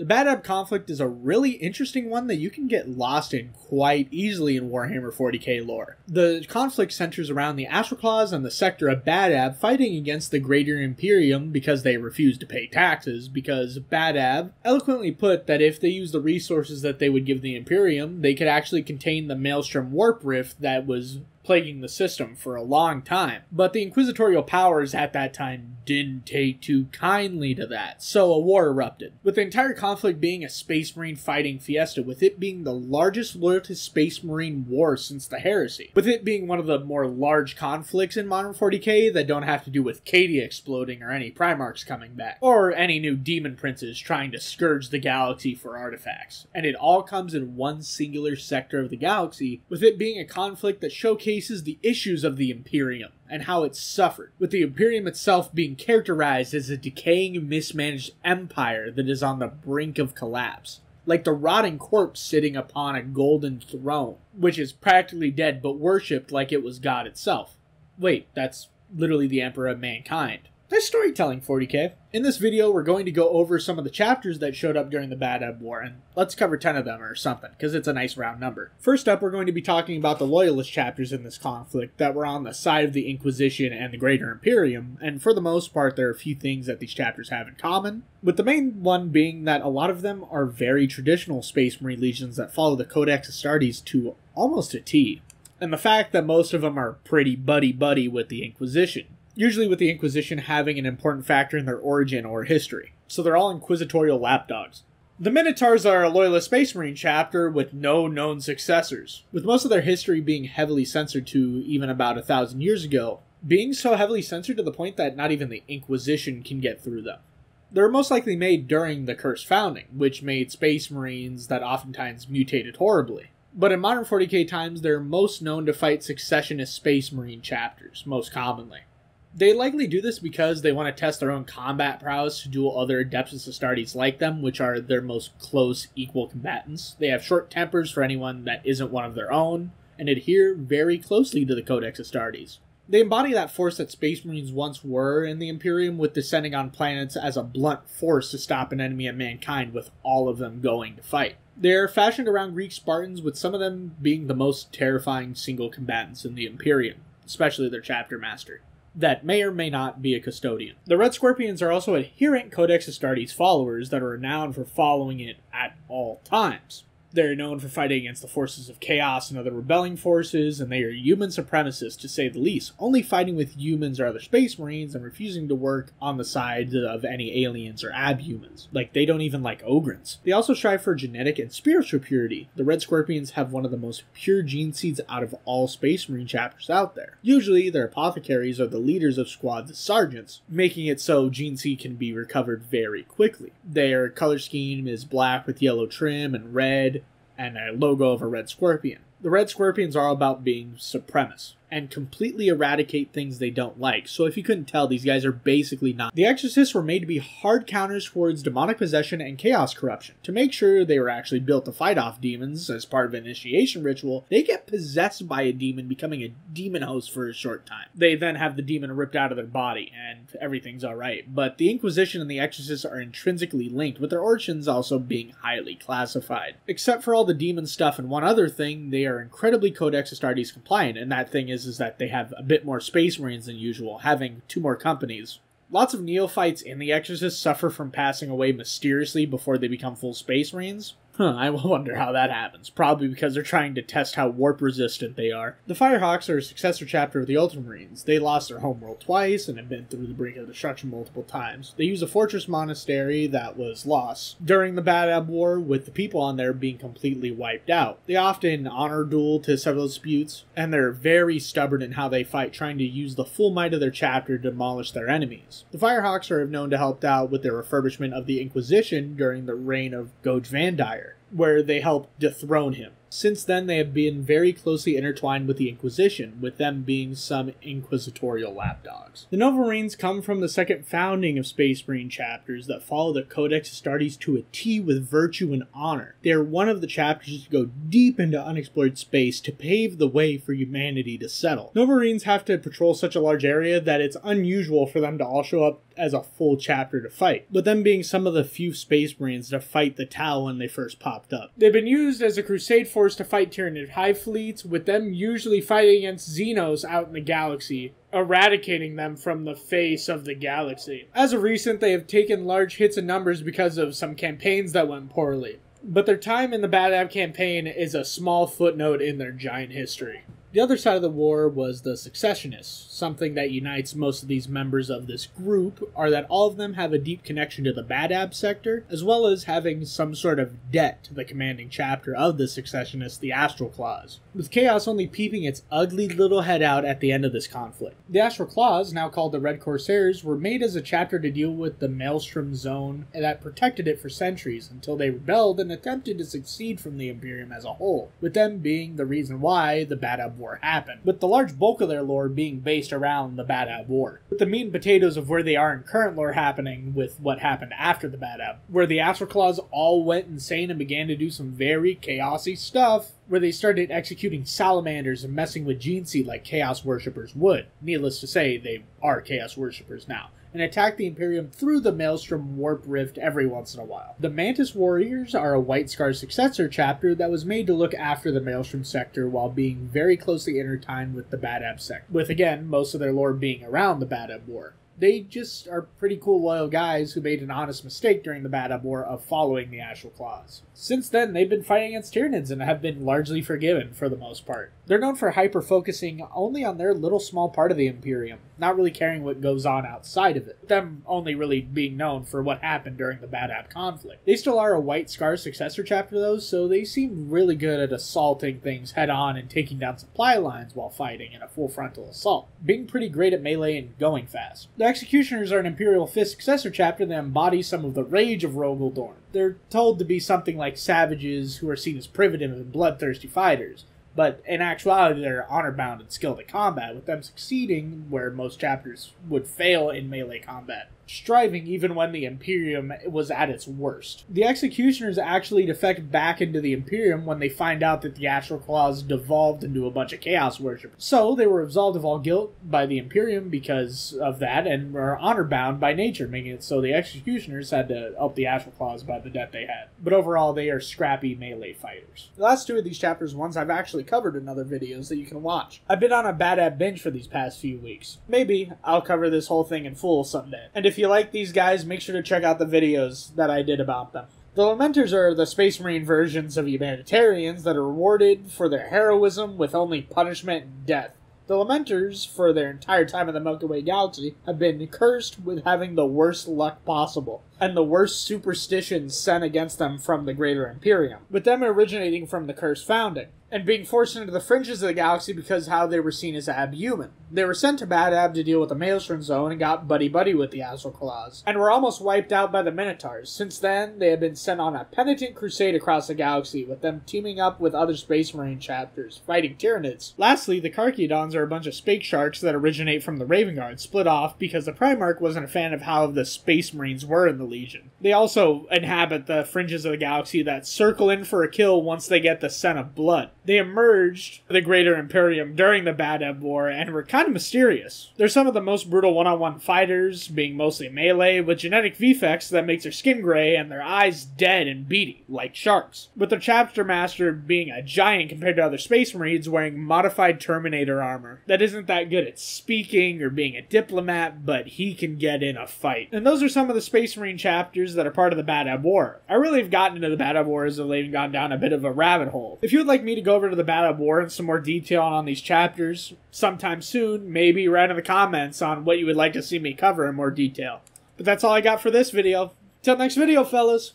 The Badab conflict is a really interesting one that you can get lost in quite easily in Warhammer 40k lore. The conflict centers around the Astral Claws and the sector of Badab fighting against the Greater Imperium because they refuse to pay taxes, because Badab eloquently put that if they used the resources that they would give the Imperium, they could actually contain the Maelstrom warp rift that was plaguing the system for a long time. But the inquisitorial powers at that time didn't take too kindly to that, so a war erupted. With the entire conflict being a Space Marine fighting fiesta, with it being the largest loyalist Space Marine war since the Heresy, with it being one of the more large conflicts in modern 40k that don't have to do with Cadia exploding or any Primarchs coming back, or any new demon princes trying to scourge the galaxy for artifacts. And it all comes in one singular sector of the galaxy, with it being a conflict that showcases the issues of the Imperium and how it suffered, with the Imperium itself being characterized as a decaying, mismanaged empire that is on the brink of collapse. Like the rotting corpse sitting upon a golden throne, which is practically dead but worshipped like it was God itself. Wait, that's literally the Emperor of Mankind. Nice storytelling, 40k. In this video, we're going to go over some of the chapters that showed up during the Badab War, and let's cover 10 of them or something, because it's a nice round number. First up, we're going to be talking about the Loyalist chapters in this conflict that were on the side of the Inquisition and the Greater Imperium, and for the most part, there are a few things that these chapters have in common, with the main one being that a lot of them are very traditional Space Marine legions that follow the Codex Astartes to almost a T. And the fact that most of them are pretty buddy-buddy with the Inquisition usually with the Inquisition having an important factor in their origin or history. So they're all inquisitorial lapdogs. The Minotaurs are a loyalist space marine chapter with no known successors, with most of their history being heavily censored to even about a thousand years ago, being so heavily censored to the point that not even the Inquisition can get through them. They were most likely made during the Curse Founding, which made space marines that oftentimes mutated horribly. But in modern 40k times, they're most known to fight successionist space marine chapters, most commonly. They likely do this because they want to test their own combat prowess to duel other Adeptus Astartes like them, which are their most close equal combatants. They have short tempers for anyone that isn't one of their own, and adhere very closely to the Codex Astartes. They embody that force that Space Marines once were in the Imperium, with descending on planets as a blunt force to stop an enemy of mankind, with all of them going to fight. They're fashioned around Greek Spartans, with some of them being the most terrifying single combatants in the Imperium, especially their chapter master that may or may not be a custodian. The Red Scorpions are also adherent Codex Astartes followers that are renowned for following it at all times. They're known for fighting against the forces of chaos and other rebelling forces, and they are human supremacists to say the least, only fighting with humans or other space marines and refusing to work on the side of any aliens or abhumans. Like, they don't even like Ogryns. They also strive for genetic and spiritual purity. The Red Scorpions have one of the most pure gene seeds out of all space marine chapters out there. Usually, their apothecaries are the leaders of squads sergeants, making it so gene seed can be recovered very quickly. Their color scheme is black with yellow trim and red, and a logo of a red scorpion. The red scorpions are all about being supremacists and completely eradicate things they don't like. So if you couldn't tell, these guys are basically not. The Exorcists were made to be hard counters towards demonic possession and chaos corruption. To make sure they were actually built to fight off demons as part of an initiation ritual, they get possessed by a demon, becoming a demon host for a short time. They then have the demon ripped out of their body, and everything's alright. But the Inquisition and the Exorcists are intrinsically linked, with their origins also being highly classified. Except for all the demon stuff and one other thing, they are incredibly Codex Astartes compliant, and that thing is is that they have a bit more space marines than usual, having two more companies. Lots of neophytes in The Exorcist suffer from passing away mysteriously before they become full space marines. Huh, I wonder how that happens. Probably because they're trying to test how warp resistant they are. The Firehawks are a successor chapter of the Ultramarines. They lost their homeworld twice and have been through the brink of destruction multiple times. They use a fortress monastery that was lost during the Badab War, with the people on there being completely wiped out. They often honor duel to several disputes, and they're very stubborn in how they fight, trying to use the full might of their chapter to demolish their enemies. The Firehawks are known to help out with the refurbishment of the Inquisition during the reign of Goge Vandire where they helped dethrone him. Since then, they have been very closely intertwined with the Inquisition, with them being some inquisitorial lapdogs. The Nova Marines come from the second founding of Space Marine chapters that follow the Codex Astartes to a T with virtue and honor. They are one of the chapters to go deep into unexplored space to pave the way for humanity to settle. Nova Marines have to patrol such a large area that it's unusual for them to all show up as a full chapter to fight, with them being some of the few Space Marines to fight the Tau when they first popped up. They've been used as a crusade force to fight Tyranid hive fleets, with them usually fighting against Xenos out in the galaxy, eradicating them from the face of the galaxy. As of recent, they have taken large hits in numbers because of some campaigns that went poorly. But their time in the Badab campaign is a small footnote in their giant history. The other side of the war was the secessionists. Something that unites most of these members of this group are that all of them have a deep connection to the Badab sector, as well as having some sort of debt to the commanding chapter of the secessionists, the Astral Claws. With Chaos only peeping its ugly little head out at the end of this conflict. The Astral Claws, now called the Red Corsairs, were made as a chapter to deal with the Maelstrom zone that protected it for centuries until they rebelled and attempted to succeed from the Imperium as a whole, with them being the reason why the Badab War happened, with the large bulk of their lore being based around the Bad Badab War. With the meat and potatoes of where they are in current lore happening with what happened after the Bad Badab, where the Astral Claws all went insane and began to do some very chaosy stuff, where they started executing salamanders and messing with Genesi like Chaos Worshippers would. Needless to say, they are Chaos Worshippers now and attack the Imperium through the Maelstrom Warp Rift every once in a while. The Mantis Warriors are a White Scar successor chapter that was made to look after the Maelstrom sector while being very closely intertwined with the Badab sector, with again most of their lore being around the Badab War they just are pretty cool, loyal guys who made an honest mistake during the Badab War of following the Astral Claws. Since then, they've been fighting against Tyranids and have been largely forgiven for the most part. They're known for hyper focusing only on their little small part of the Imperium, not really caring what goes on outside of it, them only really being known for what happened during the Badab conflict. They still are a White Scar successor chapter though, so they seem really good at assaulting things head on and taking down supply lines while fighting in a full frontal assault, being pretty great at melee and going fast. Executioners are an Imperial Fist successor chapter that embodies some of the rage of Rogal Dorn. They're told to be something like savages who are seen as primitive and bloodthirsty fighters, but in actuality, they're honor bound and skilled at combat, with them succeeding where most chapters would fail in melee combat striving even when the Imperium was at its worst. The Executioners actually defect back into the Imperium when they find out that the Astral Claws devolved into a bunch of Chaos worshippers. So they were absolved of all guilt by the Imperium because of that and were honor bound by nature, making it so the Executioners had to help the Astral Claws by the debt they had. But overall, they are scrappy melee fighters. The last two of these chapters, ones I've actually covered in other videos that you can watch. I've been on a Badab binge for these past few weeks. Maybe I'll cover this whole thing in full someday. And if you like these guys, make sure to check out the videos that I did about them. The Lamenters are the Space Marine versions of humanitarians that are rewarded for their heroism with only punishment and death. The Lamenters, for their entire time in the Milky Way galaxy, have been cursed with having the worst luck possible, and the worst superstitions sent against them from the Greater Imperium, with them originating from the cursed founding and being forced into the fringes of the galaxy because how they were seen as abhuman. They were sent to Badab to deal with the Maelstrom Zone and got buddy buddy with the Astral Claws, and were almost wiped out by the Minotaurs. Since then, they have been sent on a penitent crusade across the galaxy, with them teaming up with other Space Marine chapters, fighting Tyranids. Lastly, the Carcharodons are a bunch of space sharks that originate from the Raven Guard, split off because the Primarch wasn't a fan of how the Space Marines were in the Legion. They also inhabit the fringes of the galaxy that circle in for a kill once they get the scent of blood. They emerged the Greater Imperium during the Bad Badab War and were kind of mysterious. They're some of the most brutal one-on-one fighters, being mostly melee, with genetic defects that makes their skin gray and their eyes dead and beady, like sharks. With their chapter master being a giant compared to other Space Marines wearing modified Terminator armor. That isn't that good at speaking or being a diplomat, but he can get in a fight. And those are some of the Space Marine chapters that are part of the Badab War. I really have gotten into the Badab War as I've even gone down a bit of a rabbit hole. If you would like me to go over to the Badab War and some more detail on these chapters sometime soon, maybe write in the comments on what you would like to see me cover in more detail. But that's all I got for this video. Till next video, fellas.